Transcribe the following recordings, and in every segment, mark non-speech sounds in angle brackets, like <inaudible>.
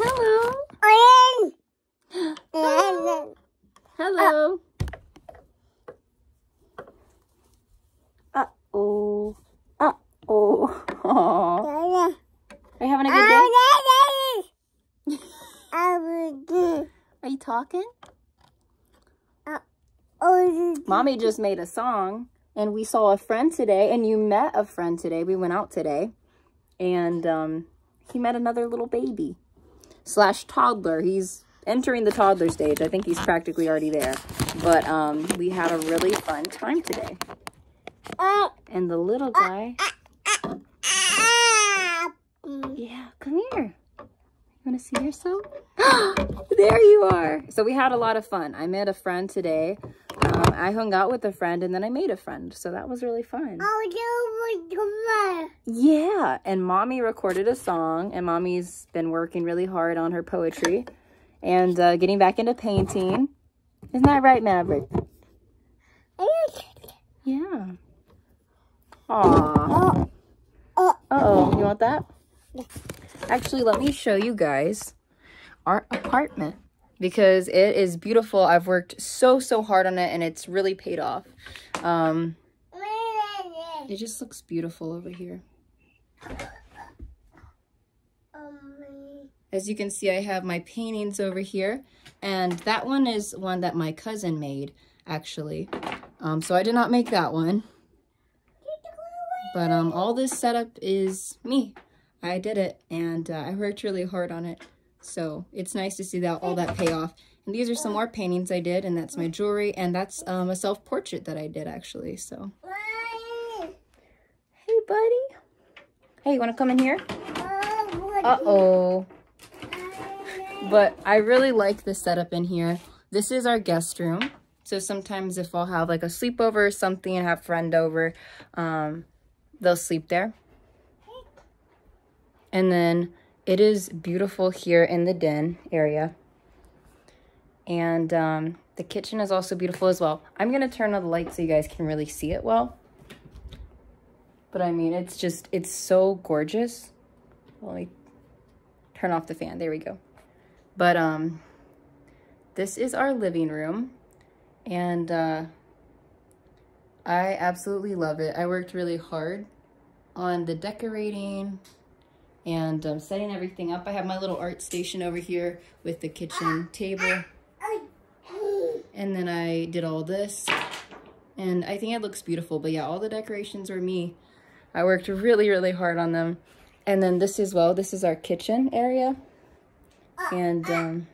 Hello. <gasps> Hello. hello. Uh-oh. Uh-oh. <laughs> Are you having a good day? <laughs> Are you talking? Mommy just made a song and we saw a friend today and you met a friend today. We went out today and um, he met another little baby slash toddler. He's entering the toddler stage. I think he's practically already there. But um, we had a really fun time today. Oh. And the little ah, guy... Ah, ah, yeah, come here. You want to see yourself? <gasps> there you are. So we had a lot of fun. I met a friend today. Um, I hung out with a friend and then I made a friend. So that was really fun. Yeah. And mommy recorded a song and mommy's been working really hard on her poetry and uh, getting back into painting. Isn't that right, Maverick? Yeah. Aww. Uh-oh. You want that? Actually, let me show you guys our apartment because it is beautiful. I've worked so, so hard on it and it's really paid off. Um, it just looks beautiful over here. As you can see, I have my paintings over here. And that one is one that my cousin made, actually. Um, so I did not make that one. But um, all this setup is me. I did it, and uh, I worked really hard on it. So it's nice to see that all that pay off. And these are some more paintings I did, and that's my jewelry, and that's um, a self-portrait that I did, actually. So, hey, buddy. Hey, you want to come in here? Uh-oh. But I really like the setup in here. This is our guest room. So sometimes if I'll have like a sleepover or something and have friend over, um, they'll sleep there. And then it is beautiful here in the den area. And um, the kitchen is also beautiful as well. I'm going to turn on the light so you guys can really see it well. But I mean, it's just, it's so gorgeous. Let me turn off the fan. There we go. But um, this is our living room. And uh, I absolutely love it. I worked really hard on the decorating and um, setting everything up. I have my little art station over here with the kitchen table. And then I did all this. And I think it looks beautiful. But yeah, all the decorations are me. I worked really, really hard on them. And then this as well. This is our kitchen area. And, um...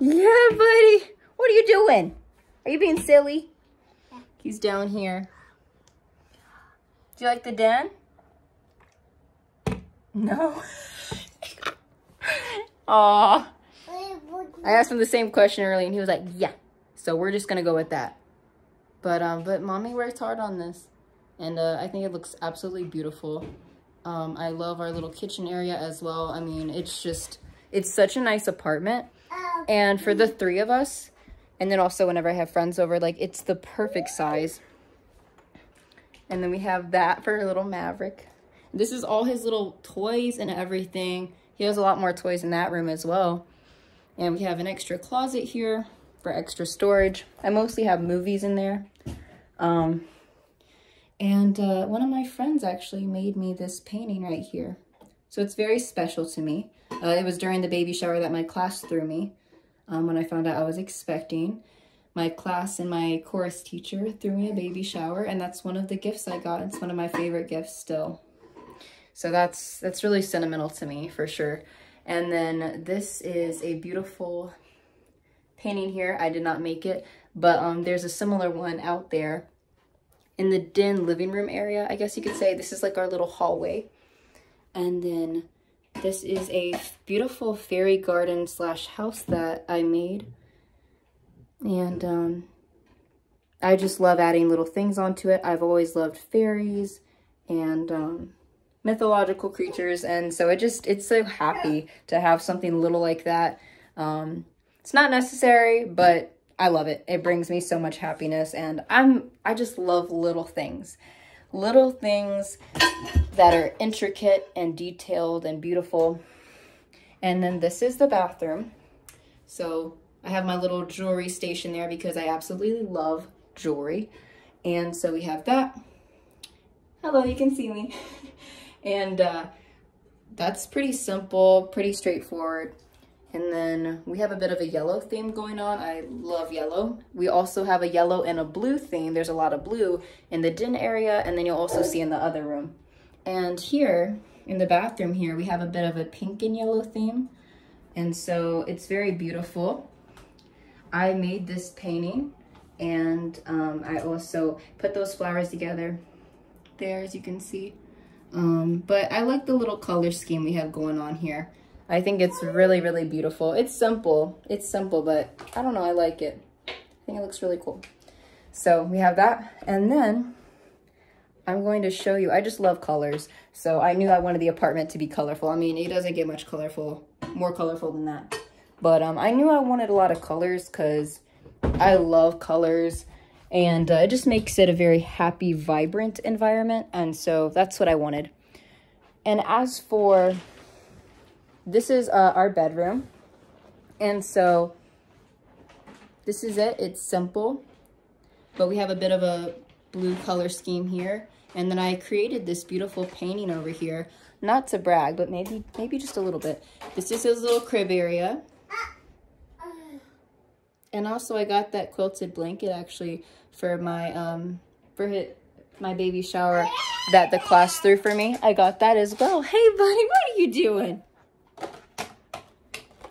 Yeah, buddy. What are you doing? Are you being silly? He's down here. Do you like the den? No. <laughs> Aw. I asked him the same question earlier and he was like, yeah. So we're just gonna go with that. But um, but mommy worked hard on this. And uh, I think it looks absolutely beautiful. Um, I love our little kitchen area as well. I mean, it's just, it's such a nice apartment. And for the three of us, and then also whenever I have friends over, like it's the perfect size. And then we have that for little Maverick. This is all his little toys and everything. He has a lot more toys in that room as well. And we have an extra closet here for extra storage. I mostly have movies in there. Um, and uh, one of my friends actually made me this painting right here. So it's very special to me. Uh, it was during the baby shower that my class threw me um, when I found out I was expecting. My class and my chorus teacher threw me a baby shower, and that's one of the gifts I got. It's one of my favorite gifts still. So that's, that's really sentimental to me for sure. And then this is a beautiful painting here. I did not make it, but um, there's a similar one out there in the den living room area, I guess you could say. This is like our little hallway. And then this is a beautiful fairy garden slash house that I made. And um, I just love adding little things onto it. I've always loved fairies and um, mythological creatures. And so it just, it's so happy to have something little like that. Um, it's not necessary, but I love it. It brings me so much happiness and I'm, I just love little things. Little things that are intricate and detailed and beautiful. And then this is the bathroom. So I have my little jewelry station there because I absolutely love jewelry. And so we have that. Hello, you can see me. <laughs> and uh, that's pretty simple, pretty straightforward. And then we have a bit of a yellow theme going on. I love yellow. We also have a yellow and a blue theme. There's a lot of blue in the den area, and then you'll also see in the other room. And here, in the bathroom here, we have a bit of a pink and yellow theme. And so it's very beautiful. I made this painting and um, I also put those flowers together there as you can see. Um, but I like the little color scheme we have going on here. I think it's really, really beautiful. It's simple. It's simple, but I don't know. I like it. I think it looks really cool. So we have that. And then I'm going to show you. I just love colors. So I knew I wanted the apartment to be colorful. I mean, it doesn't get much colorful, more colorful than that. But um, I knew I wanted a lot of colors because I love colors and uh, it just makes it a very happy, vibrant environment. And so that's what I wanted. And as for, this is uh, our bedroom. And so this is it. It's simple, but we have a bit of a blue color scheme here. And then I created this beautiful painting over here. Not to brag, but maybe maybe just a little bit. This is his little crib area. And also I got that quilted blanket actually for my um for hit my baby shower that the class threw for me. I got that as well. Hey buddy, what are you doing?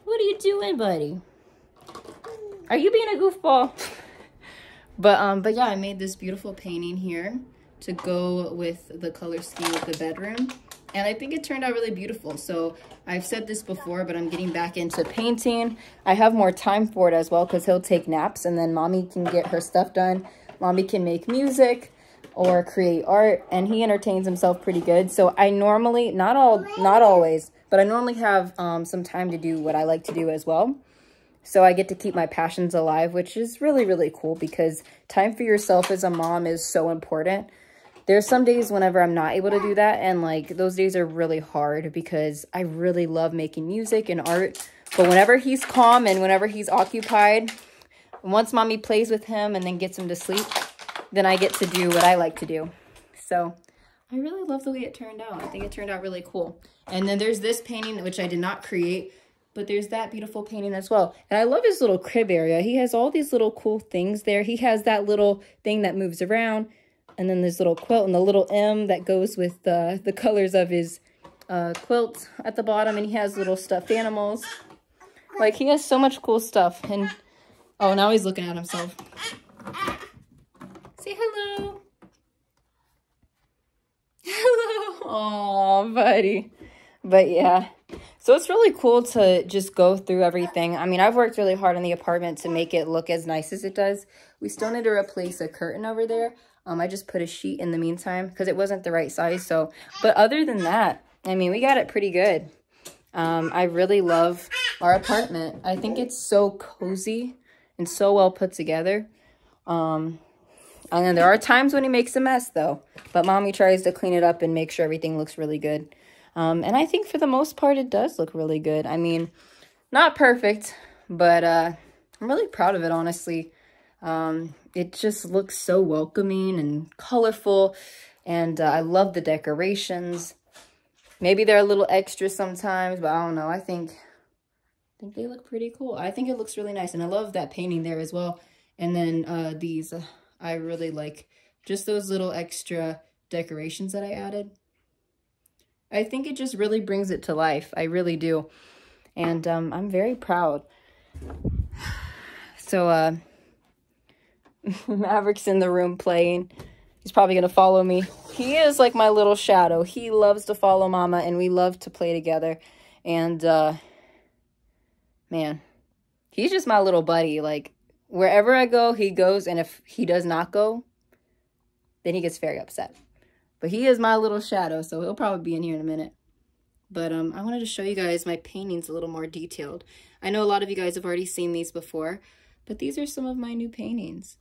What are you doing, buddy? Are you being a goofball? <laughs> but um but yeah, I made this beautiful painting here to go with the color scheme of the bedroom. And I think it turned out really beautiful. So I've said this before, but I'm getting back into painting. I have more time for it as well because he'll take naps and then mommy can get her stuff done. Mommy can make music or create art and he entertains himself pretty good. So I normally, not all, not always, but I normally have um, some time to do what I like to do as well. So I get to keep my passions alive, which is really, really cool because time for yourself as a mom is so important there's some days whenever I'm not able to do that and like those days are really hard because I really love making music and art. But whenever he's calm and whenever he's occupied, once mommy plays with him and then gets him to sleep, then I get to do what I like to do. So I really love the way it turned out. I think it turned out really cool. And then there's this painting, which I did not create, but there's that beautiful painting as well. And I love his little crib area. He has all these little cool things there. He has that little thing that moves around. And then this little quilt and the little M that goes with the, the colors of his uh, quilt at the bottom. And he has little stuffed animals. Like, he has so much cool stuff. And, oh, now he's looking at himself. Say hello. <laughs> Hello. Oh, buddy. But, yeah. So it's really cool to just go through everything. I mean, I've worked really hard on the apartment to make it look as nice as it does. We still need to replace a curtain over there. Um, I just put a sheet in the meantime because it wasn't the right size. So, but other than that, I mean, we got it pretty good. Um, I really love our apartment. I think it's so cozy and so well put together. Um, and then there are times when he makes a mess though, but mommy tries to clean it up and make sure everything looks really good. Um, and I think for the most part, it does look really good. I mean, not perfect, but uh, I'm really proud of it, honestly. Um, it just looks so welcoming and colorful. And uh, I love the decorations. Maybe they're a little extra sometimes, but I don't know. I think, I think they look pretty cool. I think it looks really nice. And I love that painting there as well. And then uh, these, uh, I really like just those little extra decorations that I added. I think it just really brings it to life. I really do. And um, I'm very proud. <sighs> So, uh, <laughs> Maverick's in the room playing. He's probably going to follow me. He is like my little shadow. He loves to follow Mama, and we love to play together. And, uh, man, he's just my little buddy. Like, wherever I go, he goes. And if he does not go, then he gets very upset. But he is my little shadow, so he'll probably be in here in a minute. But um, I wanted to show you guys my paintings a little more detailed. I know a lot of you guys have already seen these before, but these are some of my new paintings.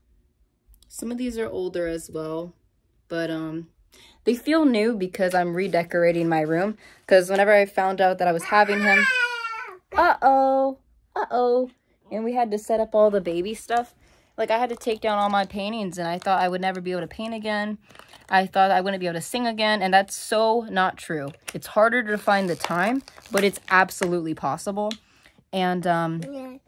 Some of these are older as well, but um, they feel new because I'm redecorating my room. Because whenever I found out that I was having him, Uh-oh. Uh-oh. And we had to set up all the baby stuff. Like, I had to take down all my paintings, and I thought I would never be able to paint again. I thought I wouldn't be able to sing again, and that's so not true. It's harder to find the time, but it's absolutely possible. And um,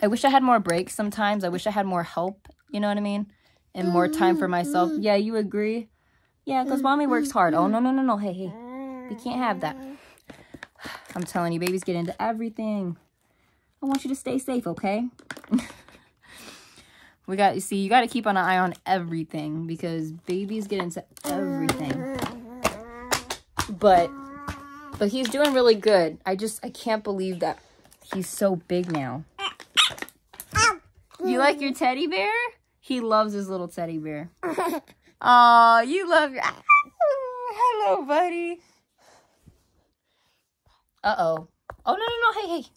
I wish I had more breaks sometimes. I wish I had more help, you know what I mean? And more time for myself. Mm-hmm. Yeah, you agree? Yeah, because mommy works hard. Oh, no, no, no, no. Hey, hey. We can't have that. <sighs> I'm telling you, babies get into everything. I want you to stay safe, okay? <laughs> we got, you see, you got to keep an eye on everything because babies get into everything. But, but he's doing really good. I just, I can't believe that he's so big now. You like your teddy bear? He loves his little teddy bear. <laughs> Aw, you love your... <laughs> Hello, buddy. Uh-oh. Oh, no, no, no. Hey, hey.